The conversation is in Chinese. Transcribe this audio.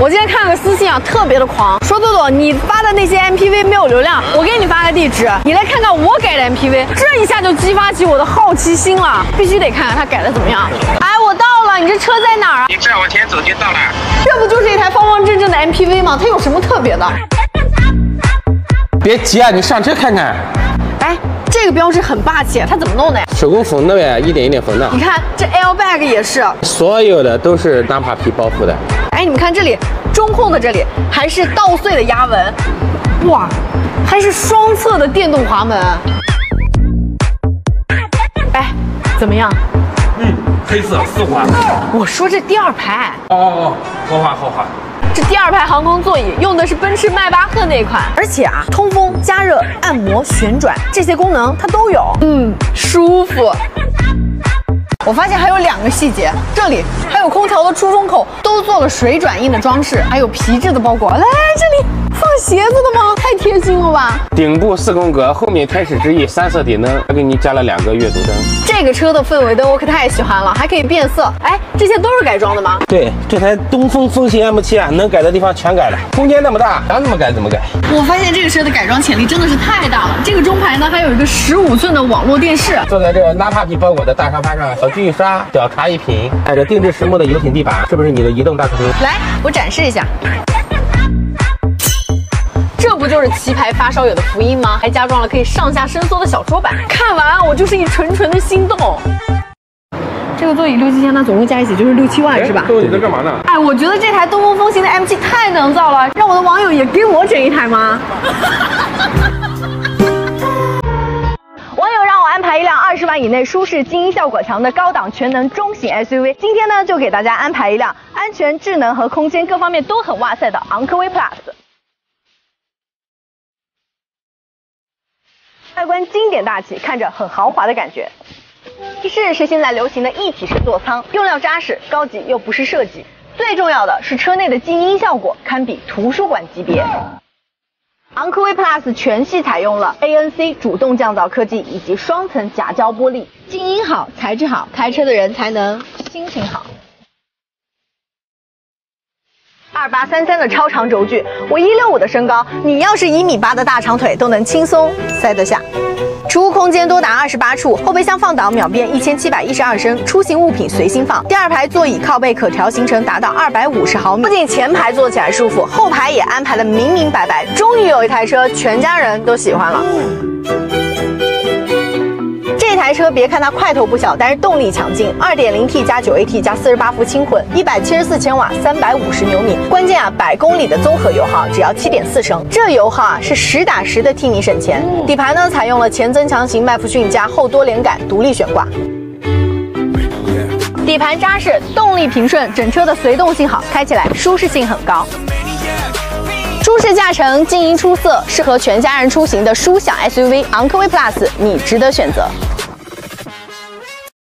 我今天看了个私信啊，特别的狂，说豆豆你发的那些 MPV 没有流量，我给你发个地址，你来看看我改的 MPV，这一下就激发起我的好奇心了，必须得看看他改的怎么样。哎，我到了，你这车在哪儿啊？你再往前走就到了。这不就是一台方方正正的 MPV 吗？它有什么特别的？别急啊，你上车看看。哎，这个标志很霸气，它怎么弄的呀？手工缝的呗，一点一点缝的。你看这 airbag 也是，所有的都是纳帕皮包覆的。哎，你们看这里中控的这里还是稻穗的压纹，哇，还是双侧的电动滑门。哎，怎么样？嗯，黑色丝滑。我说这第二排。哦哦哦，豪华豪华。这第二排航空座椅用的是奔驰迈巴赫那款，而且啊，通风、加热、按摩、旋转这些功能它都有，嗯，舒服。我发现还有两个细节，这里还有空调的出风口都做了水转印的装饰，还有皮质的包裹。来，这里放鞋子的吗？太贴心了吧！顶部四宫格，后面天使之翼三色顶灯，还给你加了两个阅读灯。这个车的氛围灯我可太喜欢了，还可以变色。哎，这些都是改装的吗？对，这台东风风行 M7 啊，能改的地方全改了，空间那么大，想怎么改怎么改。我发现这个车的改装潜力真的是太大了。这个中排呢，还有一个十五寸的网络电视。坐在这个纳帕皮包裹的大沙发上，小剧一刷，小茶一品，带着定制实木的游艇地板，是不是你的移动大客厅？来，我展示一下。这不就是棋牌发烧友的福音吗？还加装了可以上下伸缩的小桌板。看完我就是一纯纯的心动。这个座椅六七千，那总共加一起就是六七万是吧？豆豆你在干嘛呢？哎，我觉得这台东风风行的 M7 太能造了，让我的网友也给我整一台吗？网友让我安排一辆二十万以内、舒适、静音效果强的高档全能中型 SUV。今天呢，就给大家安排一辆安全、智能和空间各方面都很哇塞的昂科威 Plus。外观经典大气，看着很豪华的感觉。一是是现在流行的一体式座舱，用料扎实、高级又不失设计。最重要的是车内的静音效果堪比图书馆级别。昂科威 Plus 全系采用了 ANC 主动降噪科技以及双层夹胶玻璃，静音好，材质好，开车的人才能心情好。二八三三的超长轴距，我一六五的身高，你要是一米八的大长腿都能轻松塞得下。储物空间多达二十八处，后备箱放倒秒变一千七百一十二升，出行物品随心放。第二排座椅靠背可调行程达到二百五十毫米，不仅前排坐起来舒服，后排也安排的明明白白。终于有一台车全家人都喜欢了。台车别看它块头不小，但是动力强劲，2.0T 加 9AT 加48伏轻混，174千瓦，350牛米。关键啊，百公里的综合油耗只要7.4升，这油耗啊是实打实的替你省钱。底盘呢采用了前增强型麦弗逊加后多连杆独立悬挂，底盘扎实，动力平顺，整车的随动性好，开起来舒适性很高。舒适驾乘，静音出色，适合全家人出行的舒享 SUV 昂科威 Plus，你值得选择。